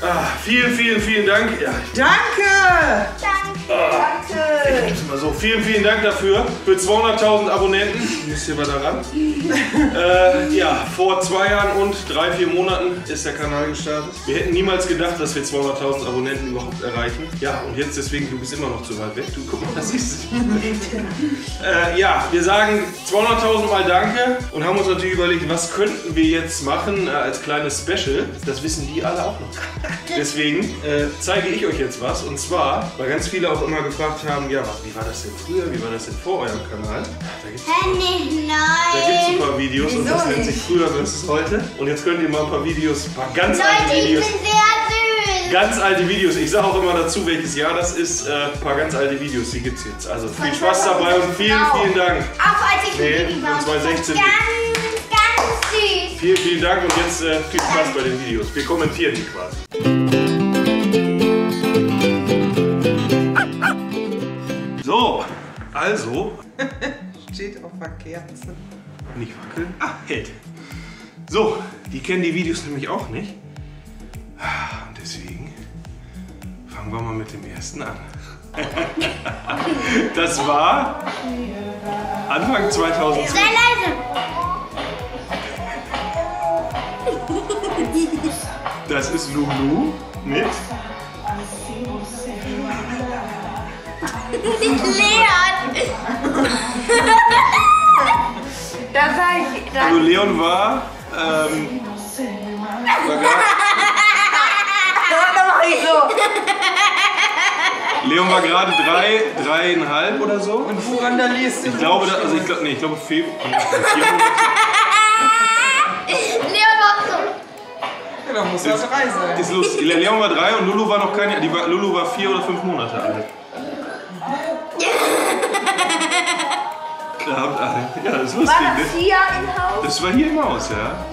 Ah, vielen, vielen, vielen Dank. Ja. Danke! Danke! Mal so. Vielen, vielen Dank dafür. Für 200.000 Abonnenten. Müsst ihr mal daran. äh, ja, vor zwei Jahren und drei, vier Monaten ist der Kanal gestartet. Wir hätten niemals gedacht, dass wir 200.000 Abonnenten überhaupt erreichen. Ja, und jetzt deswegen, du bist immer noch zu weit weg. Du guck mal, das ist. äh, ja, wir sagen 200.000 Mal Danke und haben uns natürlich überlegt, was könnten wir jetzt machen äh, als kleines Special. Das wissen die alle auch noch. Deswegen äh, zeige ich euch jetzt was. Und zwar, weil ganz viele auch immer gefragt haben, ja, wie war das denn früher, wie war das denn vor eurem Kanal? Da gibt gibt's ein paar Videos und Wieso das nennt sich früher versus heute. Und jetzt könnt ihr mal ein paar Videos, ein paar ganz alte Leute, ich bin Videos. sehr süß. Ganz alte Videos. Ich sage auch immer dazu, welches Jahr das ist. Äh, ein paar ganz alte Videos, die gibt's jetzt. Also viel Spaß dabei und vielen, vielen Dank. Auch als ich Nee, Baby war. von 2016. Ganz, ganz süß. Vielen, vielen Dank und jetzt äh, viel Spaß bei den Videos. Wir kommentieren die quasi. Also, Steht auf der Kerze. nicht wackeln. Ah, hält. So, die kennen die Videos nämlich auch nicht. Und deswegen fangen wir mal mit dem ersten an. Das war Anfang 2010. Sehr leise. Das ist Lulu mit Leon. Da war ich. Da Also Leon war, ähm, war grad, da mach ich so. Leon war gerade drei, dreieinhalb oder so. Und woran da liest du? Ich glaube, da, also ich glaube, nee, ich glaube Februar. Leon macht so. Ja, da muss er drei sein. Ist lustig. Leon war drei und Lulu war noch keine. Die war, Lulu war vier oder fünf Monate alt. Da habt, ja, das ist lustig, War das ne? hier im Haus? Das war hier im Haus, ja.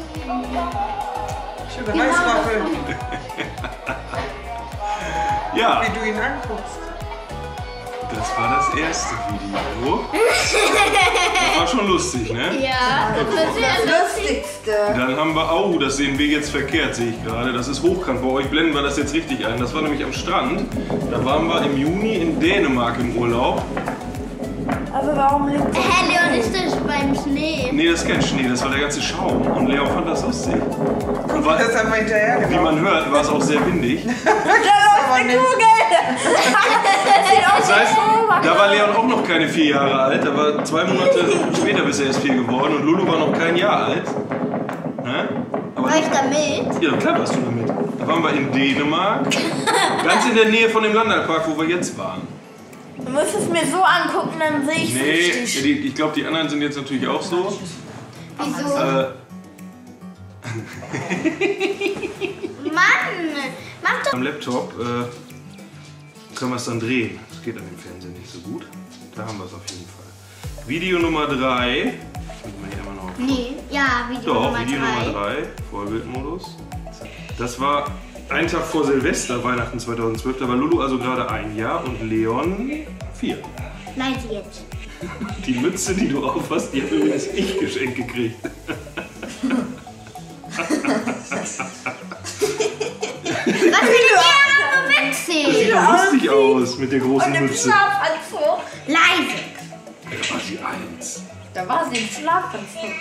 Schöne Reiswaffel, Ja, wie du ihn anguckst. Das war das erste Video. Das war schon lustig, ne? Ja, das war lustig. Lustigste. Dann haben wir, oh, das sehen wir jetzt verkehrt, sehe ich gerade. Das ist hochkant. Bei euch blenden wir das jetzt richtig ein. Das war nämlich am Strand. Da waren wir im Juni in Dänemark im Urlaub. Aber warum liegt Hä, Leon, ist das beim Schnee? Nee, das ist kein Schnee, das war der ganze Schaum. Und Leon fand das lustig. Und war, einfach hinterher wie man hört, war es auch sehr windig. Aber nicht. Das heißt, da war Leon auch noch keine vier Jahre alt. Da war zwei Monate später bis er erst vier geworden. Und Lulu war noch kein Jahr alt. Hä? Aber War ich da mit? Ja, klar warst du damit. Da waren wir in Dänemark. Ganz in der Nähe von dem Landalpark, wo wir jetzt waren. Es mir so angucken, dann sehe ich Nee, richtig. die, ich glaube, die anderen sind jetzt natürlich auch so. Wieso? Äh, Mann, mach doch. am Laptop äh, können wir es dann drehen. Das geht an dem Fernseher nicht so gut. Da haben wir es auf jeden Fall. Video Nummer 3. Nee, ja, Video Doch, Nummer Video drei. Nummer 3, Vollbildmodus. Das war ein Tag vor Silvester, Weihnachten 2012. Da war Lulu also gerade ein Jahr und Leon vier. Leise jetzt. Die Mütze, die du auf hast, die habe übrigens ich geschenkt gekriegt. Was für eine Sieht Mütze? doch lustig aus mit der großen Und im Mütze. Schlafanzug. Leise. Da war sie eins. Da war sie im Schlafanzug.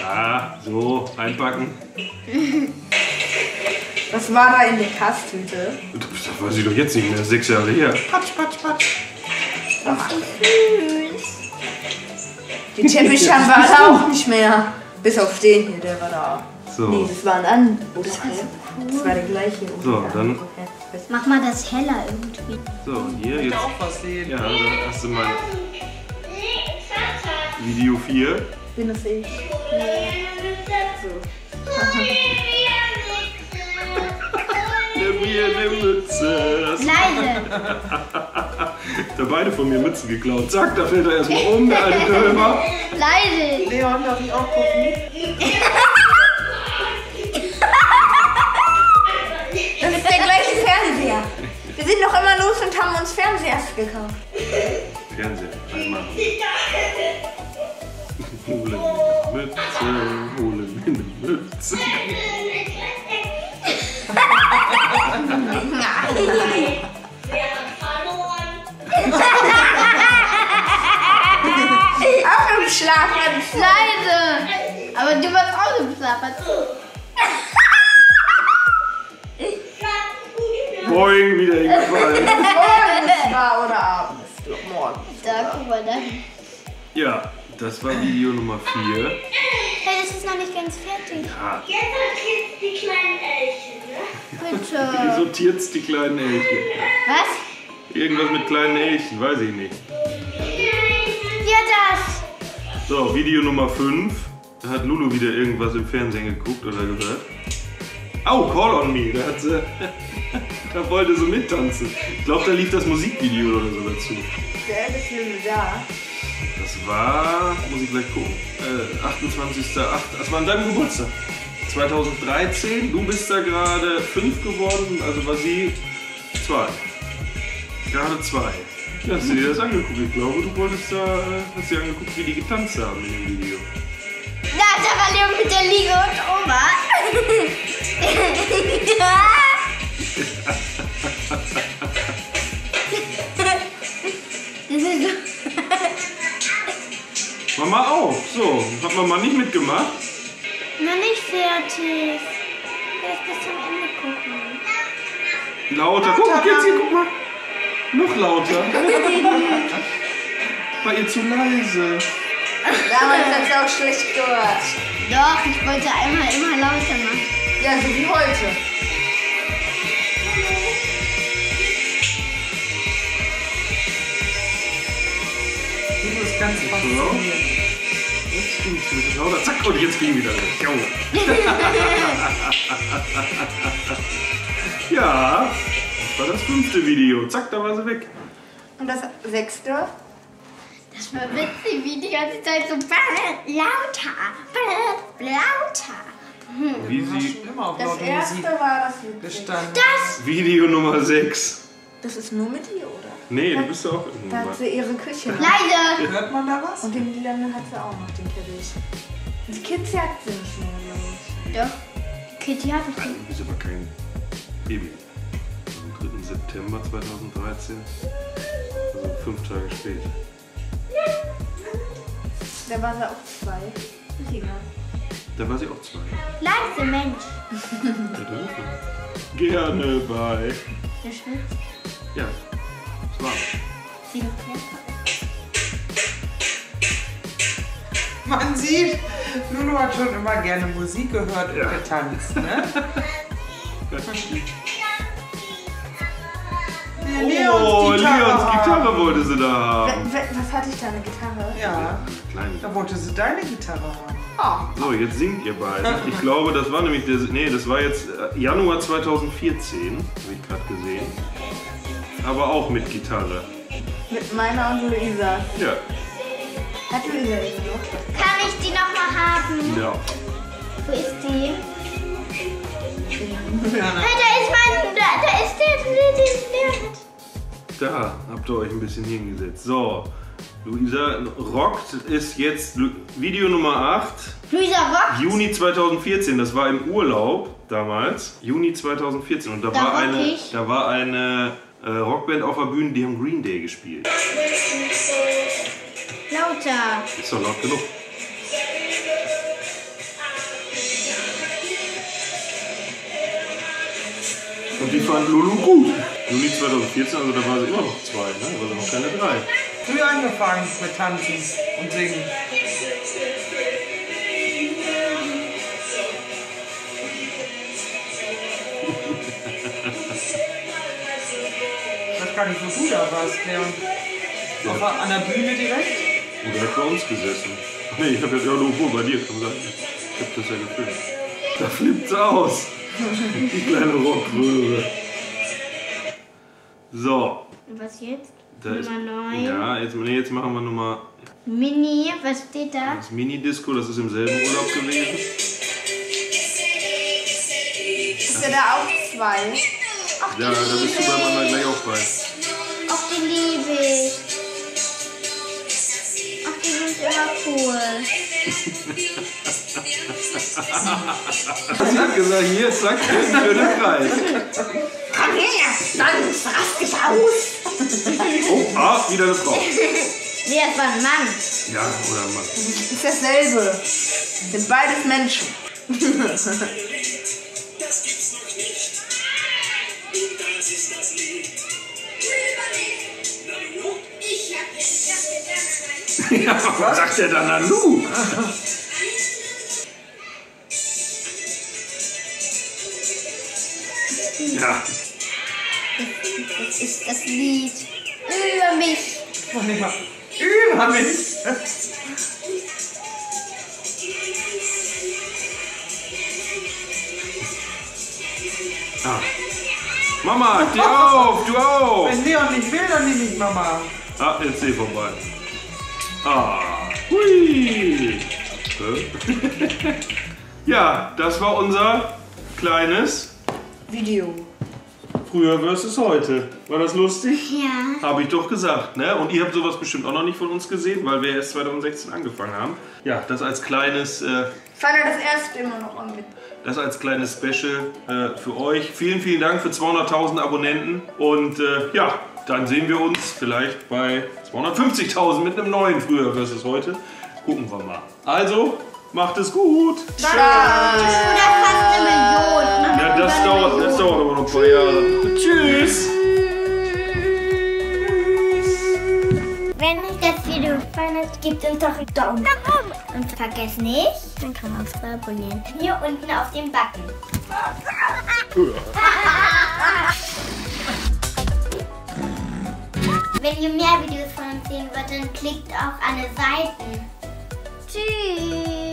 Ja, so, einpacken. Was war da in der Kasttüte? Das weiß ich doch jetzt nicht mehr, sechs Jahre her. Patsch, patsch, patsch. Die Teppiche haben wir alle auch nicht mehr. Bis auf den hier, der war da. So. Nee, das war ein anderer. Oh, das, war, das war der gleiche. So, dann- Mach mal das heller irgendwie. So, und hier jetzt. auch was sehen. Ja, dann hast du mal Video 4. Bin das ich? Nimm mir eine Mütze. Das Leise. da beide von mir Mützen geklaut. Zack, da fällt er erstmal um, der alte Kölber. Leise. Leon, darf ich auch gucken? Das ist der gleiche Fernseher. Wir sind noch immer los und haben uns Fernseher gekauft. Fernseher, einmal. Hole mir eine Mütze, hole mir eine Mütze. Du warst auch im Schlaf. Boing, wieder hingefallen. Morgens war oder abends. Morgen. Da, guck mal da. Ja, das war Video Nummer 4. Hey, das ist noch nicht ganz fertig. Ja, Jetzt sortiert die kleinen Elchen, ne? wie Bitte. sortiert's die kleinen Elchen? Was? Irgendwas mit kleinen Elchen, weiß ich nicht. Ja, das. So, Video Nummer 5. Da hat Lulu wieder irgendwas im Fernsehen geguckt oder gehört. Au, Call on Me. Da hat sie. da wollte sie mittanzen. Ich glaube, da lief das Musikvideo oder so dazu. Der ist Lulu da. Das war, muss ich gleich gucken, äh, 28.08. Das war an deinem Geburtstag. 2013. Du bist da gerade 5 geworden, also war sie 2. Gerade 2. Ja, hast du dir das angeguckt? Ich glaube, du wolltest da, äh, hast dir angeguckt, wie die getanzt haben in dem Video. Mit der Liege und Oma. Mama auch. So, hat Mama nicht mitgemacht? Noch nicht fertig. Erst bis zum Ende gucken. Lauter. Guck, jetzt hier, guck mal. Noch lauter. War ihr zu leise. Damals hat sie auch schlecht gehört. Doch, ich wollte einmal immer lauter machen. Ja, so wie heute. Du bist ganz es ein bisschen lauter. Zack, und jetzt ging wieder. Jo. ja, das war das fünfte Video. Zack, da war sie weg. Und das sechste? Das war witzig, wie die ganze Zeit so lauter, lauter. Wie sie. Immer auf Das erste Musik war das gestanden. Das, Video Nummer 6. Das ist nur mit ihr, oder? Nee, du bist auch Da hat sie ihre Küche. leise. Hört man da was? Und den lilanen hat sie auch noch, den Teppich. Die Kids jagt sie nicht mehr, glaube Doch, Kitty hat es. Nein, ist aber kein Baby. Am 3. September 2013. Also fünf Tage später. Da war sie auch zwei. Ist egal. Da war sie auch zwei. Leise, Mensch. Gerne bei. Der schwitzt. Ja, das war. Sie. Man sieht, Lulu hat schon immer gerne Musik gehört und Ja. getanzt, ne? Oh, Leons Gitarre wollte sie da haben. Was hatte ich da, eine Gitarre? Ja, Kleine. da wollte sie deine Gitarre haben. Oh, So, jetzt singt ihr beide. Ich glaube, das war nämlich der. Nee, das war jetzt äh, Januar 2014, habe ich gerade gesehen. Aber auch mit Gitarre. mit meiner und Luisa. Ja. Hat Luisa die noch? Kann ich die noch mal haben? Ja. Wo ist die? Ja, Da habt ihr euch ein bisschen hingesetzt. So, Luisa rockt ist jetzt Video Nummer 8, Luisa Rock. Juni 2014. Das war im Urlaub damals. Juni 2014. Und da, Da war eine, ich. da war eine äh, Rockband auf der Bühne, die haben Green Day gespielt. Lauter. Ist doch laut genug. Und die fand Lulu gut. Juni 2014, also da war sie immer noch zwei, ne? Da war sie noch keine drei. früh angefangen mit Tanzen und Singen. Ich weiß gar nicht, du da warst, Leon. Auf der, an der Bühne direkt? Und er hat bei uns gesessen. Nee, ich habe ja ja, nur bei dir kann sein. Ich hab das ja gefilmt. Da flippt's aus. Die kleine Rockröhre. So. Was jetzt? Da ist, Nummer 9. ja, jetzt, nee, jetzt machen wir Nummer Mini, was steht da? das Mini-Disco, das ist im selben Urlaub gewesen. Ist ja da auch zwei? Ach, die Ja, da bist liebe du beim anderen ich. gleich auch bei. Ach, die liebe ich. Ach, die sind immer cool. Sie hat gesagt, hier, zack, für den Kreis. Oh, ah, wieder eine Frau. Nee, das war ein Mann. Ja, oder Mann. Ist dasselbe. Sind beides Menschen. Ja, was sagt der dann Nanu? Ja, Das ist das Lied über mich. Mach nicht mal. Über mich. ah. Mama, steh auf, du auch. Wenn Leon nicht will, dann nehme ich Mama. Ah, jetzt seh vorbei. Ah, hui. Ja, das war unser kleines Video. Früher versus heute. War das lustig? Ja. Habe ich doch gesagt, ne? Und ihr habt sowas bestimmt auch noch nicht von uns gesehen, weil wir erst 2016 angefangen haben. Ja, das als kleines, äh, Ich fand das erste immer noch an mit. das als kleines Special äh, für euch. Vielen, vielen Dank für 200.000 Abonnenten. Und äh, ja, dann sehen wir uns vielleicht bei 250.000 mit einem neuen Früher versus heute. Gucken wir mal. Also, macht es gut. Oder fast eine Million. Ja, das dauert, das dauert aber noch ein paar Jahre. Tschüss. Wenn euch das Video gefallen hat, gebt uns doch einen Daumen nach oben. Und vergesst nicht, den Kanal zu abonnieren. Hier unten auf dem Button. Wenn ihr mehr Videos von uns sehen wollt, dann klickt auf alle Seiten. Tschüss.